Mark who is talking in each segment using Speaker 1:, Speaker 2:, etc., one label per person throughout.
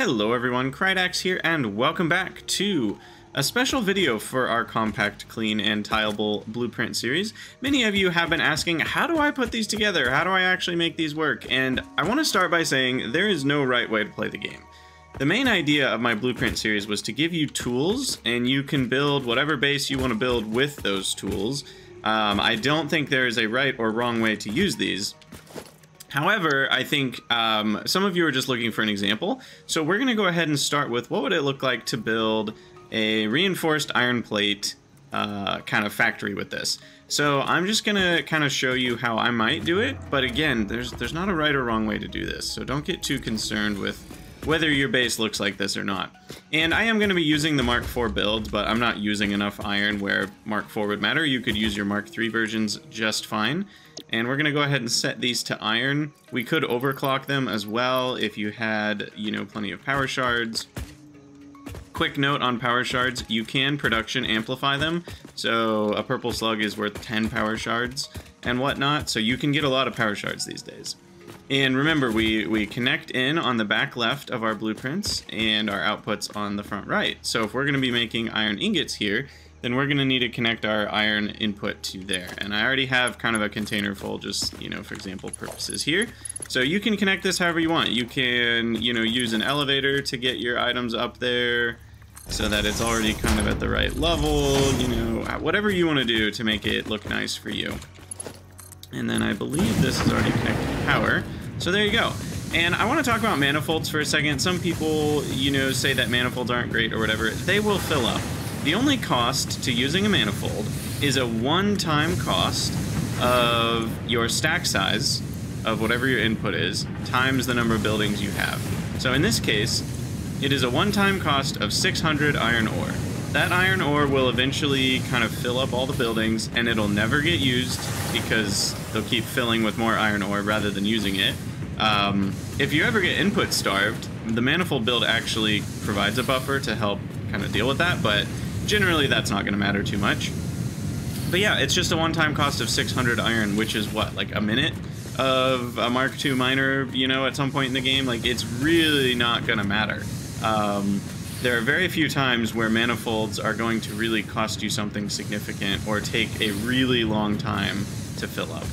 Speaker 1: Hello everyone, Krydax here, and welcome back to a special video for our Compact, Clean, and Tileable Blueprint series. Many of you have been asking, how do I put these together? How do I actually make these work? And I want to start by saying there is no right way to play the game. The main idea of my Blueprint series was to give you tools, and you can build whatever base you want to build with those tools. Um, I don't think there is a right or wrong way to use these. However, I think um, some of you are just looking for an example. So we're going to go ahead and start with what would it look like to build a reinforced iron plate uh, kind of factory with this. So I'm just going to kind of show you how I might do it. But again, there's, there's not a right or wrong way to do this. So don't get too concerned with whether your base looks like this or not. And I am going to be using the Mark IV build, but I'm not using enough iron where Mark IV would matter. You could use your Mark III versions just fine. And we're going to go ahead and set these to iron. We could overclock them as well if you had, you know, plenty of power shards. Quick note on power shards, you can production amplify them. So a purple slug is worth 10 power shards and whatnot. So you can get a lot of power shards these days. And remember, we, we connect in on the back left of our blueprints and our outputs on the front right. So if we're going to be making iron ingots here, then we're going to need to connect our iron input to there. And I already have kind of a container full, just, you know, for example purposes here. So you can connect this however you want. You can, you know, use an elevator to get your items up there so that it's already kind of at the right level, you know, uh, whatever you want to do to make it look nice for you. And then I believe this is already connected power. So there you go. And I want to talk about manifolds for a second. Some people, you know, say that manifolds aren't great or whatever. They will fill up. The only cost to using a manifold is a one-time cost of your stack size of whatever your input is times the number of buildings you have. So in this case, it is a one-time cost of 600 iron ore. That iron ore will eventually kind of fill up all the buildings and it'll never get used because they'll keep filling with more iron ore rather than using it. Um, if you ever get input starved, the manifold build actually provides a buffer to help kind of deal with that, but generally that's not going to matter too much. But yeah, it's just a one-time cost of 600 iron, which is what, like a minute of a Mark II miner, you know, at some point in the game? Like, it's really not going to matter. Um, there are very few times where manifolds are going to really cost you something significant or take a really long time to fill up.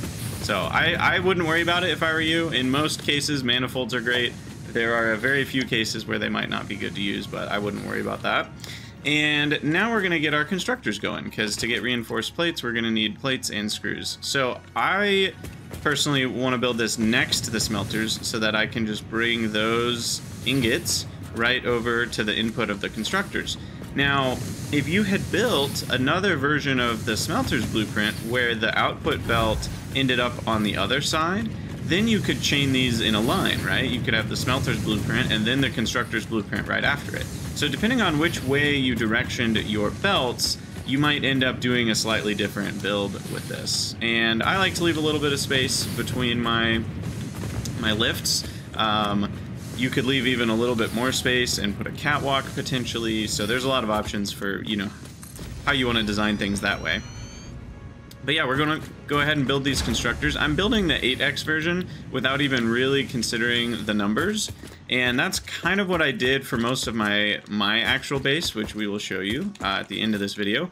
Speaker 1: So I, I wouldn't worry about it if I were you. In most cases, manifolds are great. There are a very few cases where they might not be good to use, but I wouldn't worry about that. And now we're going to get our constructors going, because to get reinforced plates, we're going to need plates and screws. So I personally want to build this next to the smelters so that I can just bring those ingots right over to the input of the constructors. Now, if you had built another version of the smelters blueprint where the output belt ended up on the other side, then you could chain these in a line, right? You could have the smelter's blueprint and then the constructor's blueprint right after it. So depending on which way you directioned your belts, you might end up doing a slightly different build with this. And I like to leave a little bit of space between my my lifts. Um, you could leave even a little bit more space and put a catwalk potentially. So there's a lot of options for, you know, how you want to design things that way. But yeah, we're going to go ahead and build these constructors. I'm building the 8x version without even really considering the numbers. And that's kind of what I did for most of my, my actual base, which we will show you uh, at the end of this video.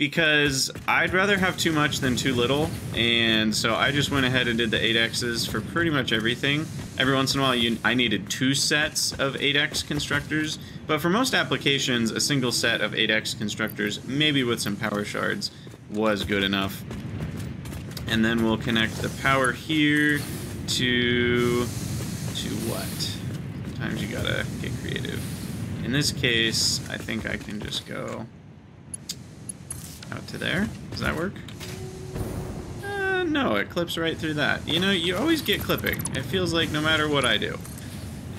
Speaker 1: Because I'd rather have too much than too little. And so I just went ahead and did the 8x's for pretty much everything. Every once in a while, you, I needed two sets of 8x constructors. But for most applications, a single set of 8x constructors, maybe with some power shards, was good enough. And then we'll connect the power here to, to what? Sometimes you gotta get creative. In this case, I think I can just go out to there. Does that work? Uh, no, it clips right through that. You know, you always get clipping. It feels like no matter what I do,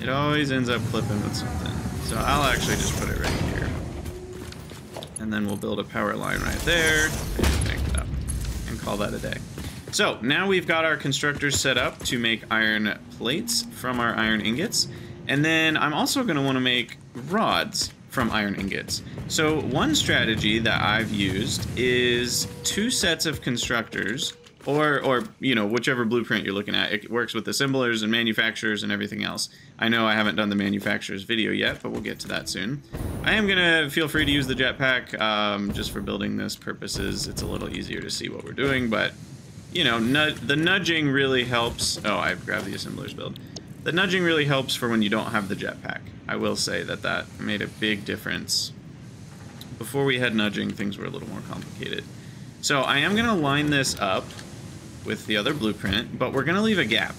Speaker 1: it always ends up clipping with something. So I'll actually just put it right here. And then we'll build a power line right there and connect it up and call that a day. So now we've got our constructors set up to make iron plates from our iron ingots. And then I'm also going to want to make rods from iron ingots. So one strategy that I've used is two sets of constructors or, or you know, whichever blueprint you're looking at. It works with assemblers and manufacturers and everything else. I know I haven't done the manufacturer's video yet, but we'll get to that soon. I am gonna feel free to use the jetpack um, just for building this purposes. It's a little easier to see what we're doing, but you know, the nudging really helps. Oh, I've grabbed the assemblers build. The nudging really helps for when you don't have the jetpack. I will say that that made a big difference. Before we had nudging, things were a little more complicated. So I am going to line this up with the other blueprint, but we're going to leave a gap.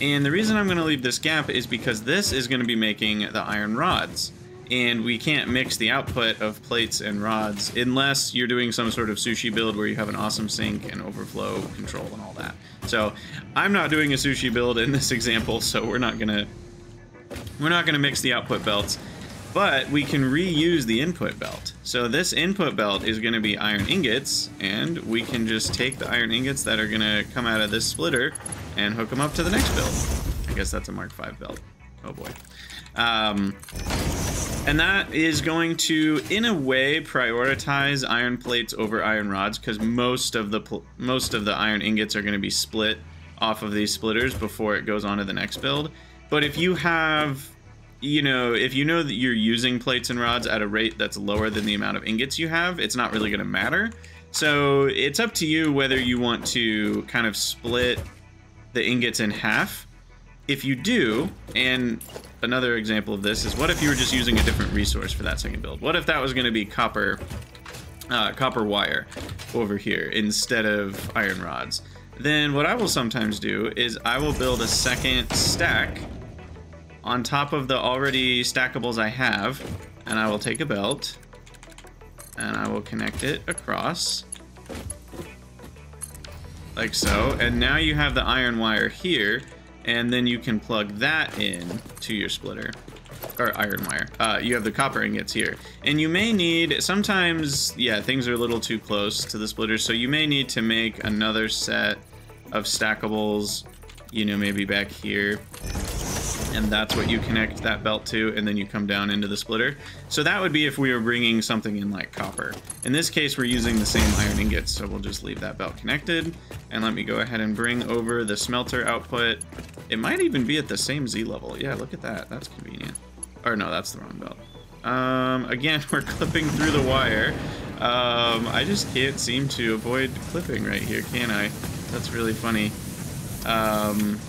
Speaker 1: And the reason I'm going to leave this gap is because this is going to be making the iron rods. And we can't mix the output of plates and rods unless you're doing some sort of sushi build where you have an awesome sink and overflow control and all that. So I'm not doing a sushi build in this example, so we're not to we're not to mix the output belts, but we can reuse the input belt. So this input belt is to be iron ingots, and we can just take the iron ingots that are to come out of this splitter and hook them up to the next build. I guess that's a Mark V belt. Oh boy. Um, and that is going to, in a way, prioritize iron plates over iron rods because most of the most of the iron ingots are going to be split off of these splitters before it goes on to the next build. But if you have, you know, if you know that you're using plates and rods at a rate that's lower than the amount of ingots you have, it's not really going to matter. So it's up to you whether you want to kind of split the ingots in half. If you do, and another example of this is what if you were just using a different resource for that second build? What if that was going to be copper, uh, copper wire over here instead of iron rods? Then what I will sometimes do is I will build a second stack on top of the already stackables I have, and I will take a belt, and I will connect it across, like so, and now you have the iron wire here, and then you can plug that in to your splitter, or iron wire. Uh, you have the copper ingots here, and you may need, sometimes, yeah, things are a little too close to the splitter, so you may need to make another set of stackables, you know, maybe back here, and that's what you connect that belt to, and then you come down into the splitter. So that would be if we were bringing something in like copper. In this case, we're using the same iron ingots, so we'll just leave that belt connected. And let me go ahead and bring over the smelter output. It might even be at the same Z level. Yeah, look at that. That's convenient. Or no, that's the wrong belt. Um, again, we're clipping through the wire. Um, I just can't seem to avoid clipping right here, can I? That's really funny. Um,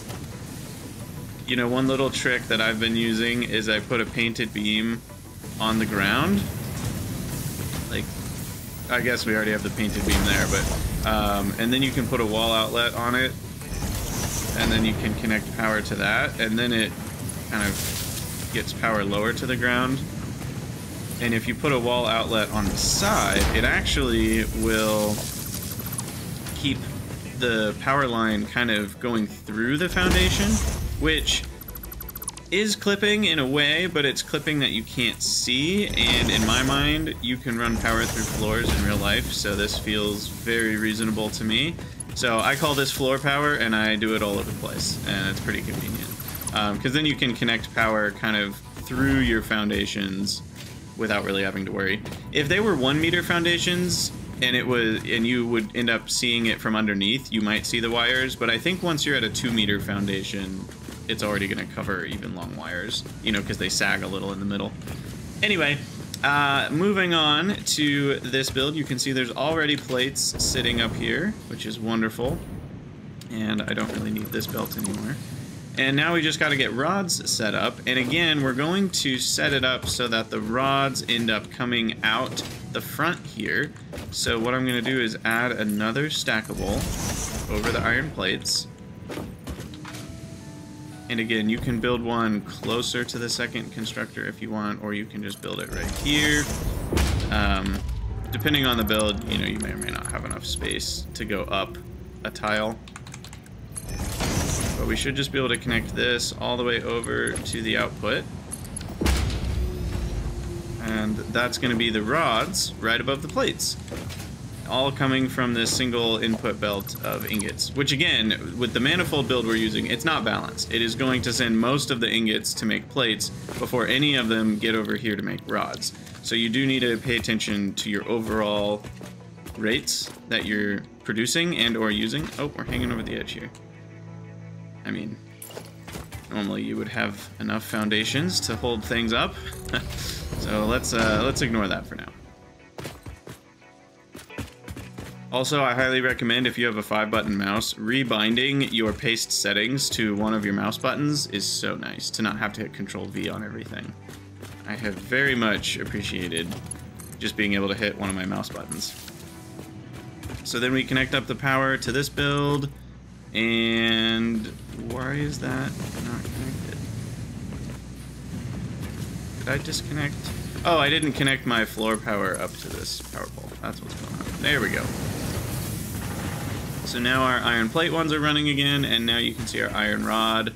Speaker 1: you know, one little trick that I've been using is I put a painted beam on the ground. Like, I guess we already have the painted beam there, but, um, and then you can put a wall outlet on it, and then you can connect power to that, and then it kind of gets power lower to the ground. And if you put a wall outlet on the side, it actually will keep the power line kind of going through the foundation which is clipping in a way, but it's clipping that you can't see, and in my mind, you can run power through floors in real life, so this feels very reasonable to me. So I call this floor power, and I do it all over the place, and it's pretty convenient. Because um, then you can connect power kind of through your foundations without really having to worry. If they were one meter foundations, and it was and you would end up seeing it from underneath, you might see the wires, but I think once you're at a two meter foundation, it's already going to cover even long wires, you know, because they sag a little in the middle. Anyway, uh, moving on to this build, you can see there's already plates sitting up here, which is wonderful. And I don't really need this belt anymore. And now we just got to get rods set up. And again, we're going to set it up so that the rods end up coming out the front here. So what I'm going to do is add another stackable over the iron plates. And again, you can build one closer to the second constructor if you want, or you can just build it right here. Um, depending on the build, you know, you may or may not have enough space to go up a tile. But we should just be able to connect this all the way over to the output. And that's going to be the rods right above the plates all coming from this single input belt of ingots, which again, with the manifold build we're using, it's not balanced. It is going to send most of the ingots to make plates before any of them get over here to make rods. So you do need to pay attention to your overall rates that you're producing and or using. Oh, we're hanging over the edge here. I mean, normally you would have enough foundations to hold things up. so let's uh, let's ignore that for now. Also, I highly recommend if you have a five button mouse, rebinding your paste settings to one of your mouse buttons is so nice to not have to hit Control V on everything. I have very much appreciated just being able to hit one of my mouse buttons. So then we connect up the power to this build, and why is that not connected? Did I disconnect? Oh, I didn't connect my floor power up to this power pole. That's what's going on. There we go. So now our iron plate ones are running again, and now you can see our iron rod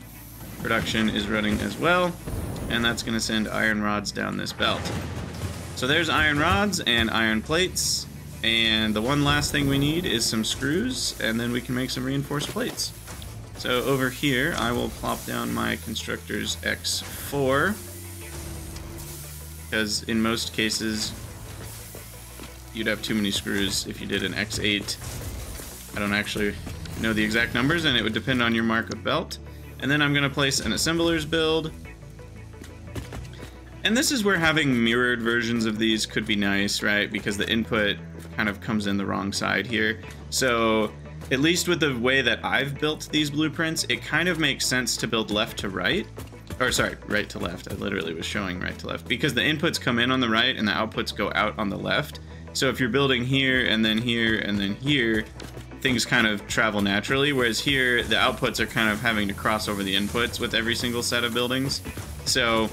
Speaker 1: production is running as well, and that's going to send iron rods down this belt. So there's iron rods and iron plates, and the one last thing we need is some screws, and then we can make some reinforced plates. So over here, I will plop down my Constructors X4, because in most cases, you'd have too many screws if you did an X8 I don't actually know the exact numbers, and it would depend on your mark of belt. And then I'm going to place an assemblers build. And this is where having mirrored versions of these could be nice, right? Because the input kind of comes in the wrong side here. So at least with the way that I've built these blueprints, it kind of makes sense to build left to right. Or sorry, right to left. I literally was showing right to left. Because the inputs come in on the right and the outputs go out on the left. So if you're building here and then here and then here, things kind of travel naturally, whereas here the outputs are kind of having to cross over the inputs with every single set of buildings. So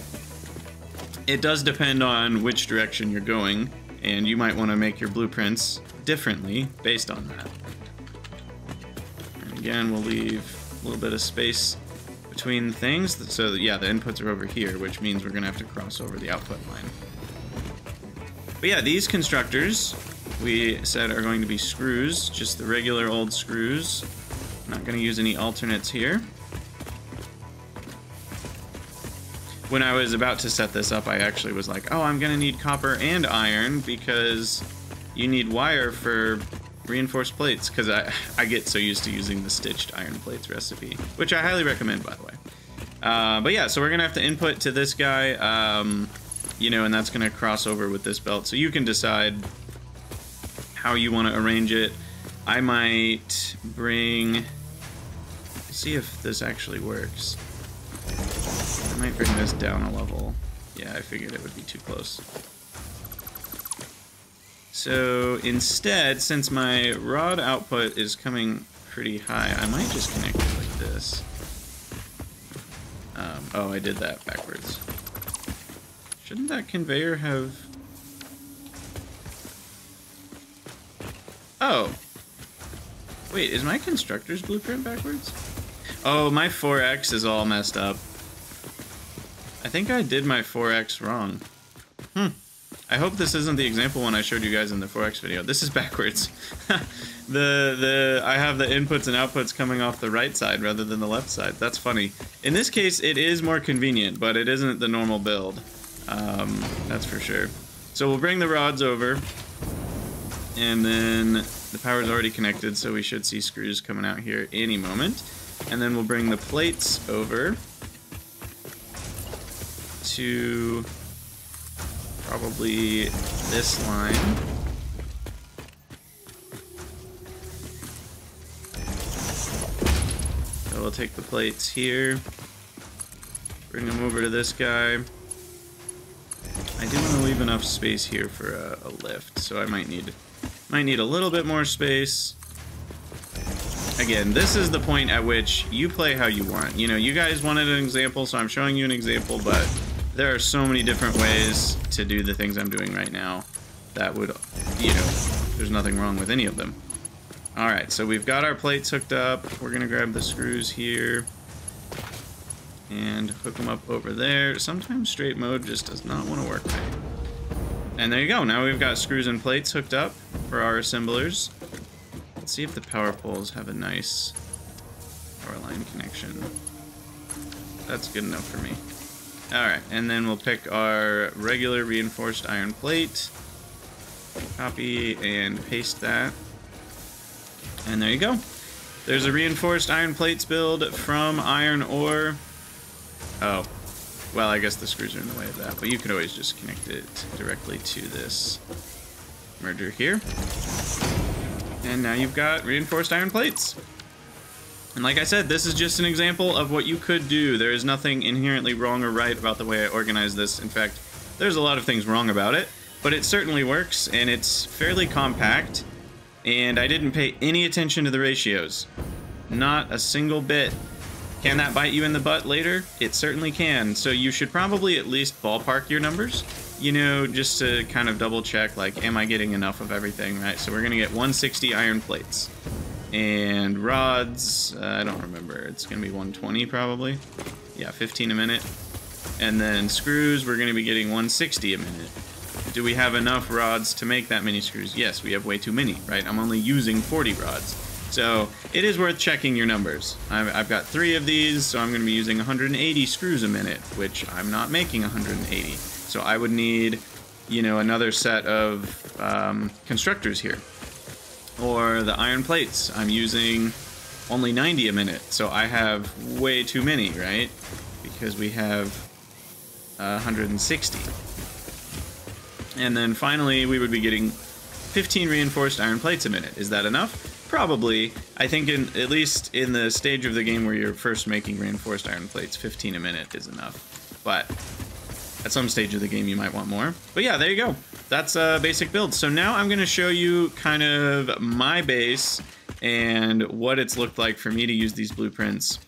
Speaker 1: it does depend on which direction you're going, and you might want to make your blueprints differently based on that. And again, we'll leave a little bit of space between things. So yeah, the inputs are over here, which means we're going to have to cross over the output line. But yeah, these constructors we said are going to be screws, just the regular old screws. Not going to use any alternates here. When I was about to set this up, I actually was like, oh, I'm going to need copper and iron because you need wire for reinforced plates because I, I get so used to using the stitched iron plates recipe, which I highly recommend, by the way. Uh, but yeah, so we're going to have to input to this guy, um, you know, and that's going to cross over with this belt. So you can decide how you want to arrange it. I might bring... See if this actually works. I might bring this down a level. Yeah, I figured it would be too close. So instead, since my rod output is coming pretty high, I might just connect it like this. Um, oh, I did that backwards. Shouldn't that conveyor have Oh. Wait, is my constructor's blueprint backwards? Oh, my 4x is all messed up. I think I did my 4x wrong. Hmm. I hope this isn't the example one I showed you guys in the 4x video. This is backwards. the the I have the inputs and outputs coming off the right side rather than the left side. That's funny. In this case, it is more convenient, but it isn't the normal build. Um, that's for sure. So we'll bring the rods over. And then the power's already connected, so we should see screws coming out here any moment. And then we'll bring the plates over to probably this line. So we'll take the plates here, bring them over to this guy. I do want to leave enough space here for a, a lift, so I might need might need a little bit more space. Again, this is the point at which you play how you want. You know, you guys wanted an example, so I'm showing you an example, but there are so many different ways to do the things I'm doing right now that would, you know, there's nothing wrong with any of them. Alright, so we've got our plates hooked up. We're going to grab the screws here and hook them up over there. Sometimes straight mode just does not want to work right. And there you go. Now we've got screws and plates hooked up for our assemblers. Let's see if the power poles have a nice power line connection. That's good enough for me. Alright, and then we'll pick our regular reinforced iron plate. Copy and paste that. And there you go. There's a reinforced iron plates build from iron ore. Oh, well, I guess the screws are in the way of that, but you could always just connect it directly to this merger here. And now you've got reinforced iron plates. And like I said, this is just an example of what you could do. There is nothing inherently wrong or right about the way I organize this. In fact, there's a lot of things wrong about it, but it certainly works, and it's fairly compact, and I didn't pay any attention to the ratios. Not a single bit. Can that bite you in the butt later? It certainly can, so you should probably at least ballpark your numbers, you know, just to kind of double check, like, am I getting enough of everything, right? So we're gonna get 160 iron plates. And rods, uh, I don't remember, it's gonna be 120 probably. Yeah, 15 a minute. And then screws, we're gonna be getting 160 a minute. Do we have enough rods to make that many screws? Yes, we have way too many, right? I'm only using 40 rods. So it is worth checking your numbers. I've, I've got three of these, so I'm going to be using 180 screws a minute, which I'm not making 180. So I would need, you know, another set of um, constructors here. Or the iron plates. I'm using only 90 a minute, so I have way too many, right? Because we have uh, 160. And then finally, we would be getting 15 reinforced iron plates a minute. Is that enough? Probably. I think in at least in the stage of the game where you're first making reinforced iron plates, 15 a minute is enough. But at some stage of the game you might want more. But yeah, there you go. That's a basic build. So now I'm going to show you kind of my base and what it's looked like for me to use these blueprints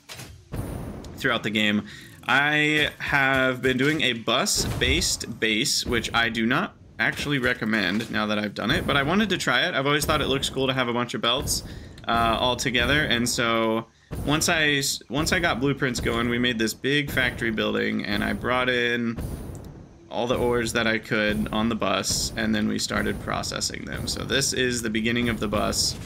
Speaker 1: throughout the game. I have been doing a bus-based base, which I do not actually recommend now that I've done it, but I wanted to try it. I've always thought it looks cool to have a bunch of belts uh, all together, and so once I once I got blueprints going, we made this big factory building, and I brought in all the ores that I could on the bus, and then we started processing them. So this is the beginning of the bus,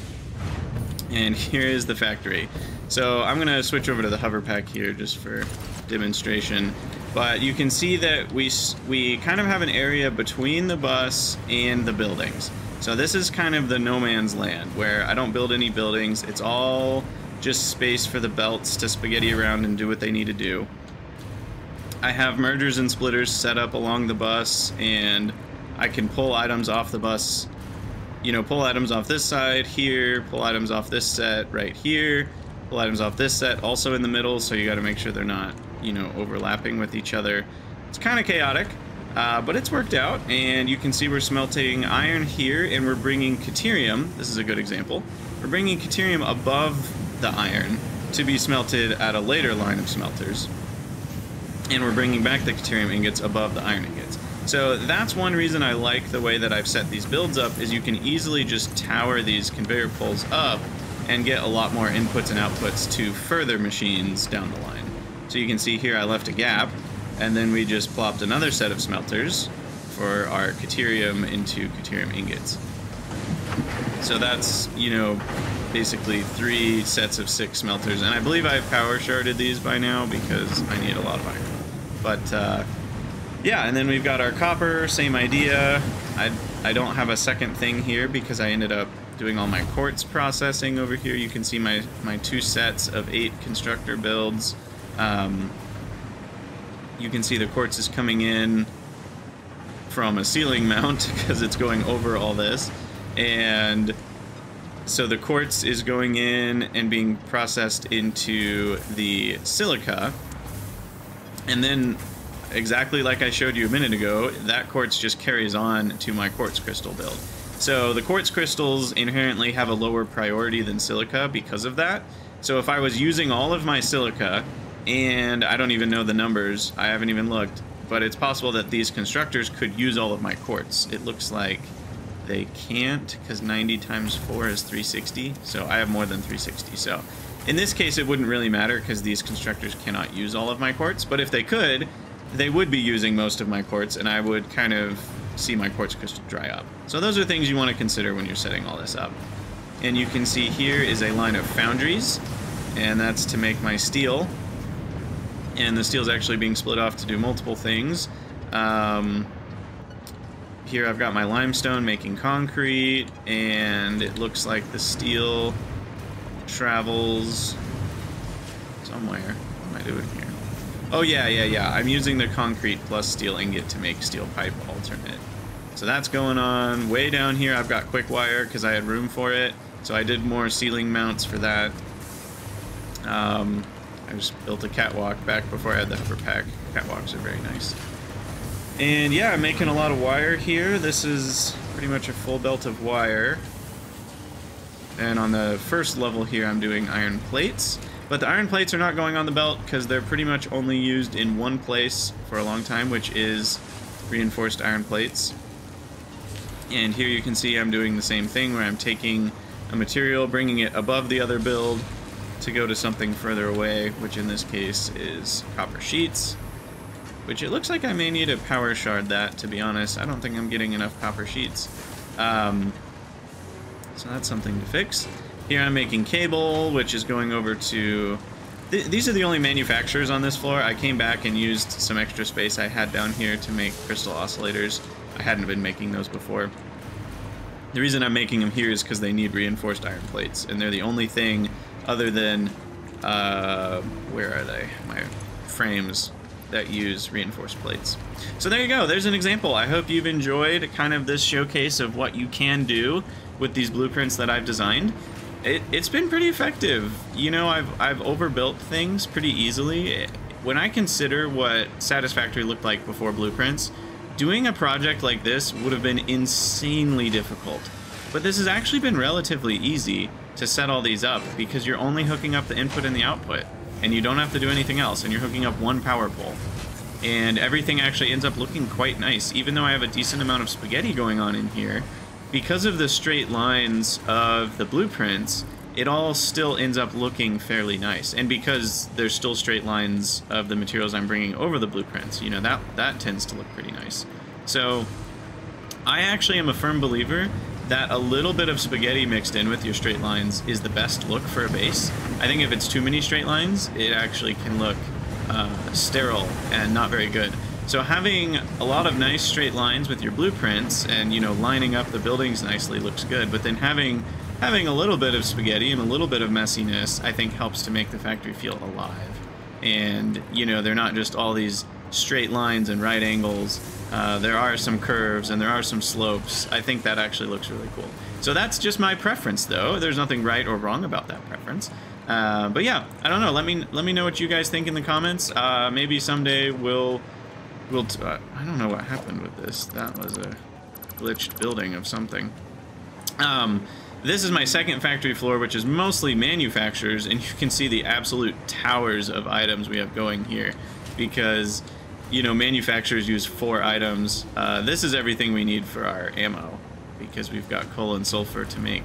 Speaker 1: and here is the factory. So I'm gonna switch over to the hover pack here just for demonstration. But you can see that we, we kind of have an area between the bus and the buildings. So this is kind of the no man's land where I don't build any buildings. It's all just space for the belts to spaghetti around and do what they need to do. I have mergers and splitters set up along the bus and I can pull items off the bus, you know, pull items off this side here, pull items off this set right here, pull items off this set also in the middle, so you got to make sure they're not you know, overlapping with each other. It's kind of chaotic, uh, but it's worked out, and you can see we're smelting iron here, and we're bringing caterium, this is a good example, we're bringing caterium above the iron to be smelted at a later line of smelters, and we're bringing back the caterium ingots above the iron ingots. So that's one reason I like the way that I've set these builds up, is you can easily just tower these conveyor poles up and get a lot more inputs and outputs to further machines down the line. So you can see here I left a gap, and then we just plopped another set of smelters for our caterium into caterium ingots. So that's, you know, basically three sets of six smelters, and I believe I've power sharded these by now because I need a lot of iron. But, uh, yeah, and then we've got our copper, same idea. I, I don't have a second thing here because I ended up doing all my quartz processing over here. You can see my, my two sets of eight constructor builds. Um, you can see the quartz is coming in from a ceiling mount because it's going over all this. And so the quartz is going in and being processed into the silica. And then, exactly like I showed you a minute ago, that quartz just carries on to my quartz crystal build. So the quartz crystals inherently have a lower priority than silica because of that. So if I was using all of my silica and I don't even know the numbers. I haven't even looked, but it's possible that these constructors could use all of my quartz. It looks like they can't because 90 times 4 is 360, so I have more than 360. So in this case, it wouldn't really matter because these constructors cannot use all of my quartz, but if they could, they would be using most of my quartz, and I would kind of see my quartz crystal dry up. So those are things you want to consider when you're setting all this up. And you can see here is a line of foundries, and that's to make my steel and the steel is actually being split off to do multiple things. Um, here I've got my limestone making concrete, and it looks like the steel travels somewhere. What am I doing here? Oh yeah, yeah, yeah. I'm using the concrete plus steel ingot to make steel pipe alternate. So that's going on. Way down here I've got quick wire because I had room for it. So I did more ceiling mounts for that. Um, I just built a catwalk back before I had the hover pack. Catwalks are very nice. And yeah, I'm making a lot of wire here. This is pretty much a full belt of wire. And on the first level here, I'm doing iron plates. But the iron plates are not going on the belt because they're pretty much only used in one place for a long time, which is reinforced iron plates. And here you can see I'm doing the same thing where I'm taking a material, bringing it above the other build to go to something further away, which in this case is copper sheets. Which it looks like I may need a power shard that, to be honest. I don't think I'm getting enough copper sheets. Um, so that's something to fix. Here I'm making cable, which is going over to... Th these are the only manufacturers on this floor. I came back and used some extra space I had down here to make crystal oscillators. I hadn't been making those before. The reason I'm making them here is because they need reinforced iron plates, and they're the only thing other than... Uh, where are they? My frames that use reinforced plates. So there you go. There's an example. I hope you've enjoyed kind of this showcase of what you can do with these blueprints that I've designed it, it's been pretty effective. You know, I've, I've overbuilt things pretty easily. When I consider what Satisfactory looked like before Blueprints, doing a project like this would have been insanely difficult. But this has actually been relatively easy to set all these up because you're only hooking up the input and the output and you don't have to do anything else and you're hooking up one power pole and everything actually ends up looking quite nice even though I have a decent amount of spaghetti going on in here because of the straight lines of the blueprints, it all still ends up looking fairly nice. And because there's still straight lines of the materials I'm bringing over the blueprints, you know, that, that tends to look pretty nice. So I actually am a firm believer that a little bit of spaghetti mixed in with your straight lines is the best look for a base. I think if it's too many straight lines, it actually can look uh, sterile and not very good. So having a lot of nice straight lines with your blueprints and, you know, lining up the buildings nicely looks good, but then having having a little bit of spaghetti and a little bit of messiness, I think helps to make the factory feel alive. And, you know, they're not just all these straight lines and right angles. Uh, there are some curves and there are some slopes. I think that actually looks really cool. So that's just my preference, though. There's nothing right or wrong about that preference. Uh, but yeah, I don't know. Let me let me know what you guys think in the comments. Uh, maybe someday we'll We'll uh, I don't know what happened with this. That was a glitched building of something. Um, this is my second factory floor, which is mostly manufacturers, and you can see the absolute towers of items we have going here. Because, you know, manufacturers use four items. Uh, this is everything we need for our ammo, because we've got coal and sulfur to make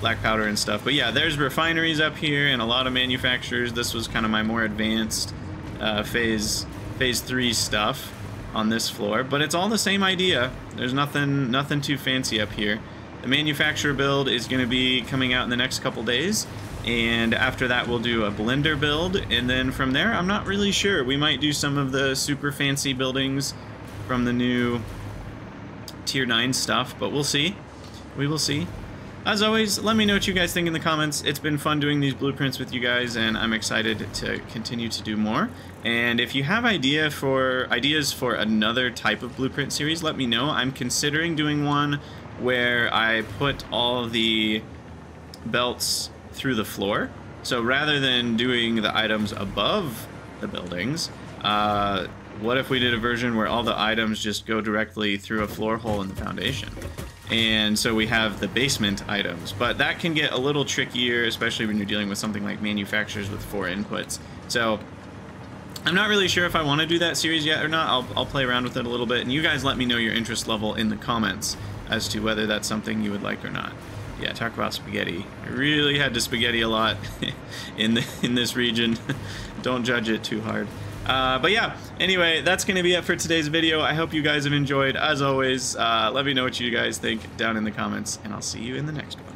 Speaker 1: black powder and stuff. But yeah, there's refineries up here and a lot of manufacturers. This was kind of my more advanced uh, phase phase three stuff on this floor, but it's all the same idea. There's nothing nothing too fancy up here. The manufacturer build is going to be coming out in the next couple days, and after that we'll do a blender build, and then from there I'm not really sure. We might do some of the super fancy buildings from the new tier 9 stuff, but we'll see. We will see. As always, let me know what you guys think in the comments. It's been fun doing these blueprints with you guys, and I'm excited to continue to do more. And if you have idea for ideas for another type of blueprint series, let me know. I'm considering doing one where I put all the belts through the floor. So rather than doing the items above the buildings, uh, what if we did a version where all the items just go directly through a floor hole in the foundation? And so we have the basement items, but that can get a little trickier, especially when you're dealing with something like manufacturers with four inputs. So I'm not really sure if I want to do that series yet or not. I'll, I'll play around with it a little bit, and you guys let me know your interest level in the comments as to whether that's something you would like or not. Yeah, talk about spaghetti. I really had to spaghetti a lot in the, in this region. Don't judge it too hard. Uh, but yeah, anyway, that's going to be it for today's video. I hope you guys have enjoyed. As always, uh, let me know what you guys think down in the comments, and I'll see you in the next one.